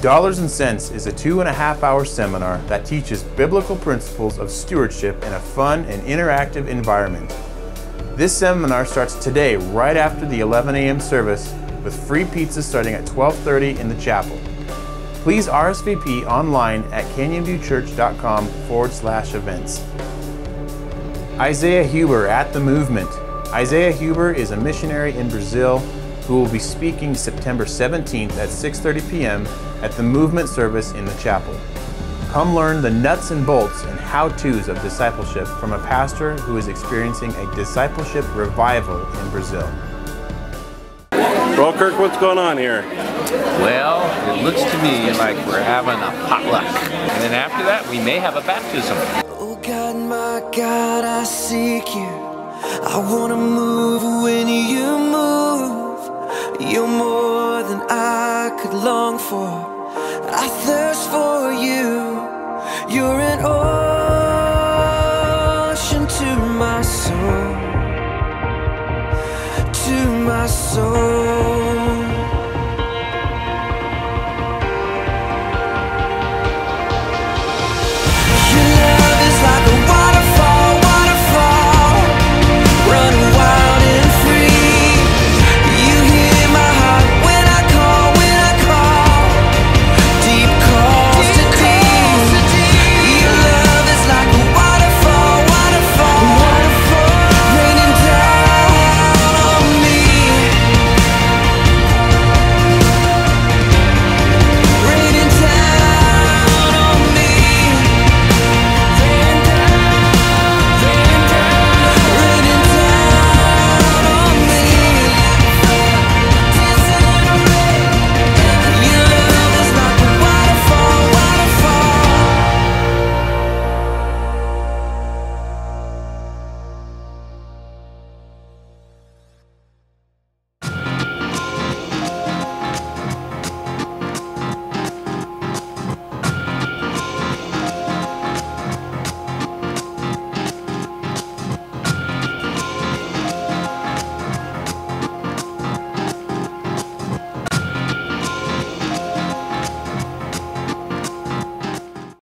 Dollars and Cents is a two and a half hour seminar that teaches biblical principles of stewardship in a fun and interactive environment. This seminar starts today right after the 11 a.m. service with free pizza starting at 12.30 in the chapel. Please RSVP online at canyonviewchurch.com forward slash events. Isaiah Huber at the Movement. Isaiah Huber is a missionary in Brazil who will be speaking September 17th at 6:30 p.m. at the movement service in the chapel. Come learn the nuts and bolts and how-tos of discipleship from a pastor who is experiencing a discipleship revival in Brazil. Well, Kirk, what's going on here? Well, it looks to me like we're having a potluck. And then after that, we may have a baptism. Oh God, my God, I seek you. I want to move when you move. You're more than I could long for. I thirst for you. You're an ocean to my soul. To my soul.